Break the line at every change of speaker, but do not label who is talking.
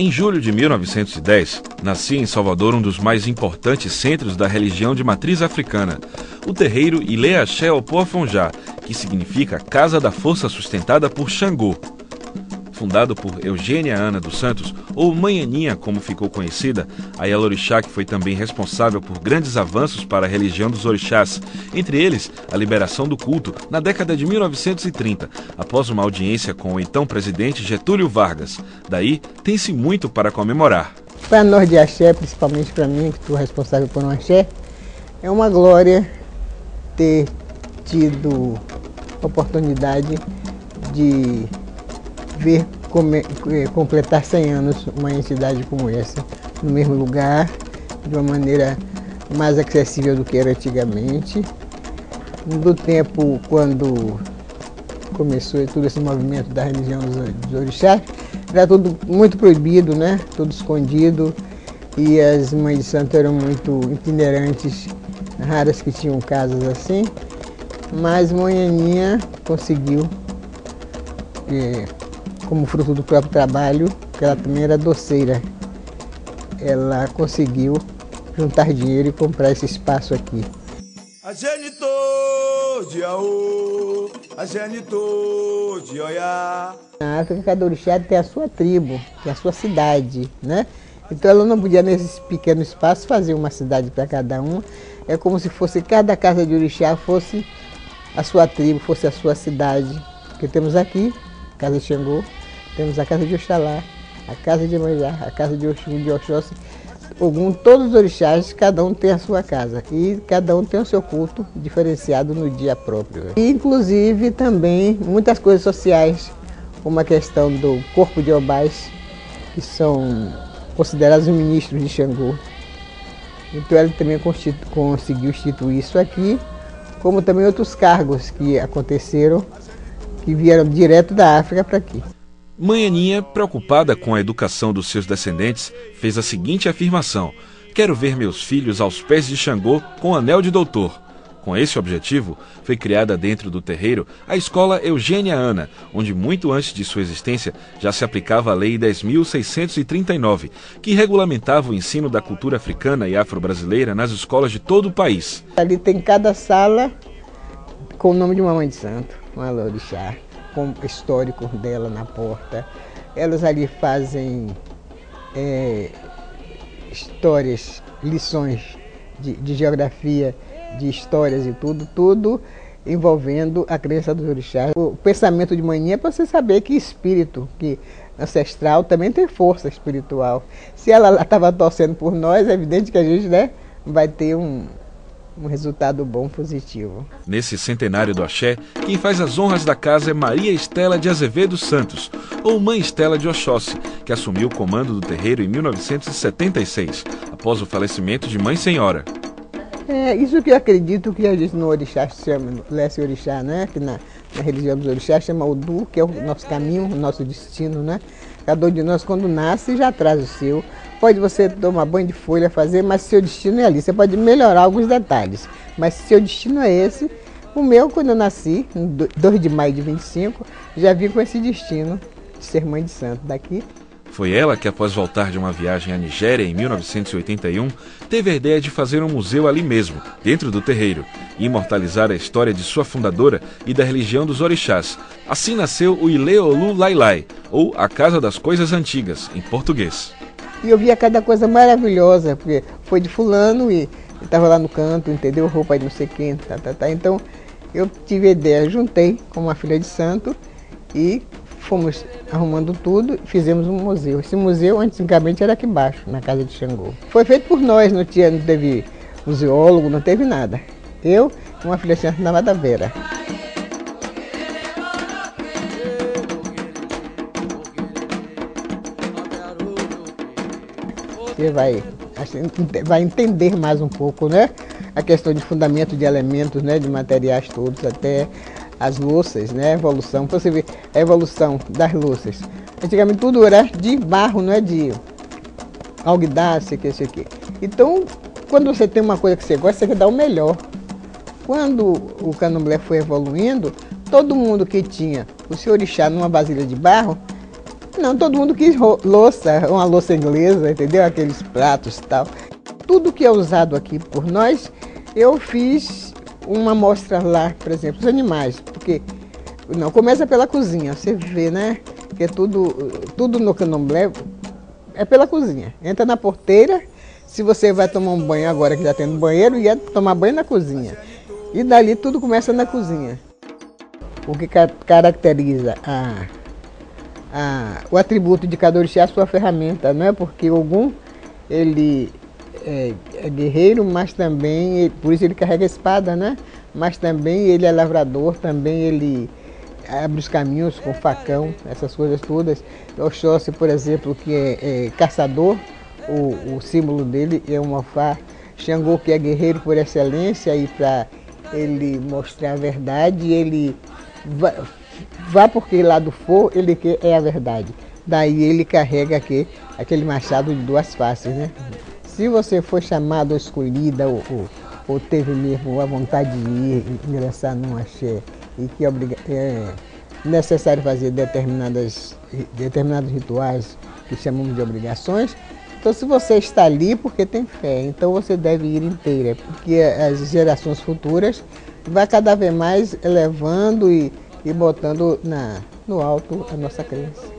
Em julho de 1910, nascia em Salvador um dos mais importantes centros da religião de matriz africana, o terreiro Ile Axé Opoafonjá, que significa Casa da Força Sustentada por Xangô. Fundado por Eugênia Ana dos Santos, ou Manhaninha como ficou conhecida, a Yalorixá que foi também responsável por grandes avanços para a religião dos orixás, entre eles a liberação do culto na década de 1930, após uma audiência com o então presidente Getúlio Vargas. Daí, tem-se muito para comemorar.
Para nós de axé, principalmente para mim, que estou responsável por um axé, é uma glória ter tido oportunidade de ver completar 100 anos uma entidade como essa, no mesmo lugar, de uma maneira mais acessível do que era antigamente. Do tempo quando começou todo esse movimento da religião dos, orixás, era tudo muito proibido, né? tudo escondido, e as mães de santo eram muito itinerantes, raras que tinham casas assim, mas Manhaninha conseguiu eh, como fruto do próprio trabalho, porque ela também era doceira. Ela conseguiu juntar dinheiro e comprar esse espaço aqui. A de Aô, a de Oiá. Na África, cada orixá tem a sua tribo, tem a sua cidade, né? Então ela não podia nesse pequeno espaço fazer uma cidade para cada um. É como se fosse cada casa de orixá fosse a sua tribo, fosse a sua cidade. Que temos aqui, Casa de Xangô, temos a casa de Oxalá, a casa de Manjá, a casa de Oxum, de Oxóssi, todos os orixás, cada um tem a sua casa e cada um tem o seu culto diferenciado no dia próprio. E, inclusive também muitas coisas sociais, como a questão do corpo de Obás, que são considerados os ministros de Xangô. Então ele também conseguiu instituir isso aqui, como também outros cargos que aconteceram, que vieram direto da África para aqui.
Manhaninha, preocupada com a educação dos seus descendentes, fez a seguinte afirmação: Quero ver meus filhos aos pés de Xangô com anel de doutor. Com esse objetivo, foi criada dentro do terreiro a escola Eugênia Ana, onde muito antes de sua existência já se aplicava a Lei 10.639, que regulamentava o ensino da cultura africana e afro-brasileira nas escolas de todo o país.
Ali tem cada sala com o nome de uma mãe de santo, uma lorixá com histórico dela na porta. Elas ali fazem é, histórias, lições de, de, geografia, de histórias e tudo, tudo envolvendo a crença dos orixás. O pensamento de manhã é para você saber que espírito, que ancestral também tem força espiritual. Se ela estava torcendo por nós, é evidente que a gente né, vai ter um, um resultado bom, positivo.
Nesse centenário do Axé, quem faz as honras da casa é Maria Estela de Azevedo Santos, ou Mãe Estela de Oxóssi, que assumiu o comando do terreiro em 1976, após o falecimento de Mãe Senhora.
É, isso que eu acredito que a gente no Orixá chama, Leste Orixá, né? Que na, na religião dos Orixás chama o Du, que é o nosso caminho, o nosso destino, né? Cada um de nós, quando nasce, já traz o seu. Pode você tomar banho de folha, fazer, mas seu destino é ali. Você pode melhorar alguns detalhes, mas seu destino é esse. O meu, quando eu nasci, 2 de maio de 25, já vim com esse destino de ser mãe de santo. Daqui
foi ela que, após voltar de uma viagem à Nigéria em 1981, teve a ideia de fazer um museu ali mesmo, dentro do terreiro, e imortalizar a história de sua fundadora e da religião dos orixás. Assim nasceu o Ileolu Lailai, ou a Casa das Coisas Antigas, em português.
E eu via cada coisa maravilhosa, porque foi de fulano e estava lá no canto, entendeu? Roupa de não sei quem, tá, tá, tá. Então eu tive a ideia, juntei com uma filha de santo e fomos arrumando tudo, fizemos um museu. Esse museu antigamente era aqui embaixo, na casa de Xangô. Foi feito por nós, não, tinha, não teve museólogo, não teve nada. Eu uma filha de santo na Vera. Você vai, assim, vai entender mais um pouco, né? A questão de fundamento de elementos, né? De materiais todos, até as louças, né? A evolução. Você vê a evolução das louças. Antigamente tudo era de barro, não é de alguidácea, que isso aqui. Então, quando você tem uma coisa que você gosta, você quer dar o melhor. Quando o candomblé foi evoluindo, todo mundo que tinha o seu orixá numa vasilha de barro, Não, todo mundo quis louça, uma louça inglesa, entendeu? Aqueles pratos e tal. Tudo que é usado aqui por nós, eu fiz uma mostra lá, por exemplo, os animais, porque não começa pela cozinha, você vê, né? Que é tudo, tudo no candomblé é pela cozinha. Entra na porteira, se você vai tomar um banho agora que já tem no banheiro, ia tomar banho na cozinha. E dali tudo começa na cozinha. O que caracteriza a, a, o atributo de cada orixá é a sua ferramenta, não é porque algum ele é, é, guerreiro, mas também, por isso ele carrega a espada, né? Mas também ele é lavrador, também ele abre os caminhos com facão, essas coisas todas. Oxóssi, por exemplo, que é, é caçador, o, o, símbolo dele é um alfá. Xangô, que é guerreiro por excelência, e para ele mostrar a verdade, ele vá, porque lado for, ele quer é a verdade. Daí ele carrega aqui, aquele machado de duas faces, né? Se você for chamado ou escolhida ou, ou, ou teve mesmo a vontade de ir ingressar num axé e que é, é necessário fazer determinadas, determinados rituais que chamamos de obrigações, então se você está ali porque tem fé, então você deve ir inteira, porque as gerações futuras vai cada vez mais elevando e, e botando na, no alto a nossa crença.